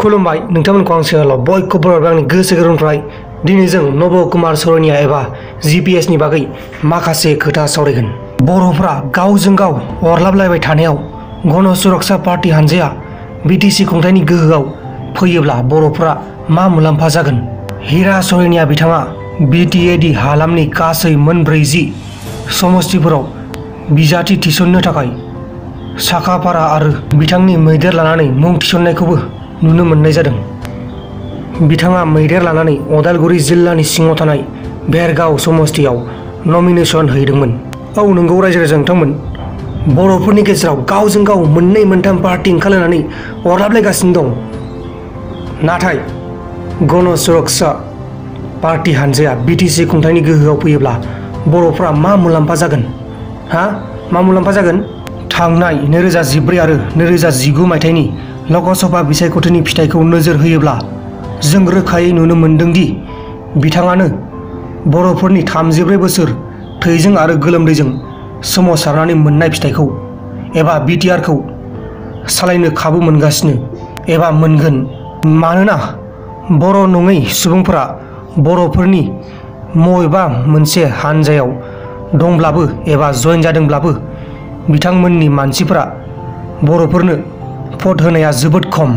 खुलुमबाय। नोंथांमोनखौ आं सोहोलाव बयखौबो आंनि गोसो गोरबोनिफ्राय दिनै जों नब कुमार सरनिया एबा जिपिएसनि बागै माखासे खोथा सावरायगोन। बर'फ्रा गावजों गाव अरलाबलायबाय थानायाव गण सुरक्षा पार्टी हानजाया बिटिसि खुंथायनि गोहोआव फैयोब्ला बर'फ्रा मा मुलाम्फा जागोन? हिरा सरनिया बिथाङा बिटिएडि हालामनि गासै मोनब्रैजि समस्तिफोराव बिजाथि थिसननो थाखाय साखाफारा आरो बिथांनि मैदेर लानानै मुं थिसननायखौबो नुनो मोननाय जादों। बिथाङा मैदेर लानानै अदालगुरि जिल्लानि सिङाव थानाय बेरगाव समस्तियाव नमिनेसन औ, नंगौ रायजो राजा नोंथांमोन बर'फोरनि गेजेराव गावजों गाव मोननै मोनथाम पार्टी ओंखारलायनानै दं। नाथाय गण सुरक्षा पार्टी हानजाया बिटिसि खुंथायनि गोहोआव फैयोब्ला बर'फ्रा मा मुलाम्फा जागोन? हा? मा मुलाम्फा जागोन? थांनाय नैरोजा जिब्रै आरो नैरोजा जिगु मायथाइनि लकसभा बिसायख'थिनि फिथाइखौ नोजोर होयोब्ला, जों रोखायै नुनो मोन्दोंदि बिथाङानो बर'फोरनि थामजिब्रै बोसोर थैजों आरो गोलोमदैजों सोमावसारनानै मोननाय फिथाइखौ एबा बिटिआरखौ सालायनो खाबु मोनगासिनो एबा मोनगोन। मानोना बर' नङै सुबुंफोरा बर'फोरनि मबेबा मोनसे हानजायाव दंब्लाबो एबा जयेन जादोंब्लाबो, बिथांमोननि मानसिफोरा बर'फोरनो भट होनाया जोबोद खम।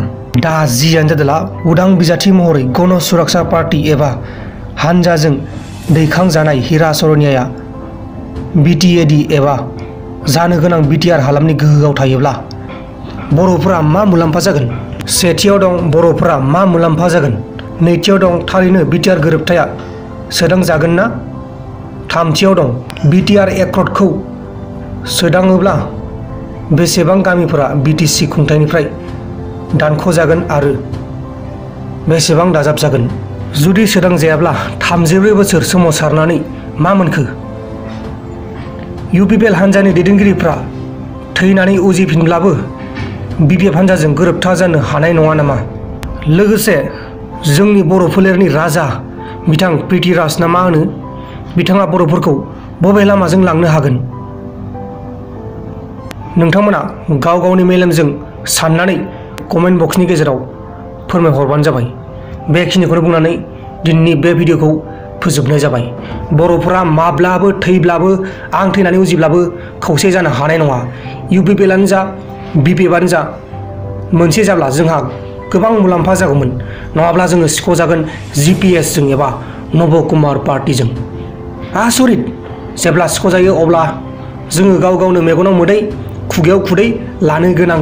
दा जियानो जादोला उदां बिजाथि महरै गण सुरक्षा पार्टी एबा हानजाजों दैखांजानाय हिरा सरनियाया बिटिएडि एबा जानो गोनां बिटिआर हालामनि गोहोआव मा मुलाम्फा जागोन? सेथियाव दं बर'फोरा मा मुलाम्फा जागोन? नैथियाव दं थारैनो बिटिआर गोरोबथाया सोदांजागोन ना? थामथियाव दं बिटिआर एकर्डखौ सोदाङोब्ला बेसेबां गामिफोरा बिटिसि खुंथायनिफ्राय दानख'जागोन आरो बेसेबां दाजाब जागोन जुदि सोदांजायाब्ला थामजिब्रै बोसोर सोमावसारनानै मा मोनखो? इउपिपिएल हानजानि दैदेनगिरिफ्रा थैनानै उजिफिनब्लाबो बिपिएफ हानजाजों गोरोबथा जानो हानाय नङा नामा? लोगोसे जोंनि बर' फोलेरनि राजा बिथां प्रिथिराज ना होनो? बिथाङा बर'फोरखौ बबे लामाजों लांनो हागोन? नोंथांमोना गाव गावनि मेलेमजों साननानै कमेन्ट बक्सनि गेजेराव फोरमायहरबानो जाबाय। बेखिनिखौनो बुंनानै दिनैनि बे भिडिअखौ फोजोबनाय जाबाय। बर'फोरा माब्लाबो थैब्लाबो, आं थैनानै उजिब्लाबो खौसे जानो हानाय नङा। इउपिपिएलआनो जा बिपिएफआनो जा, मोनसे जाब्ला जोंहा गोबां मुलाम्फा जागौमोन। नङाब्ला जोङो सिख'जागोन जिपिएसजों एबा नब कुमार पार्टिजों आसरित जेब्ला सिख'जायो, अब्ला जोङो गाव गावनो मेगनाव मोदै खुगायाव खुदै लानो गोनां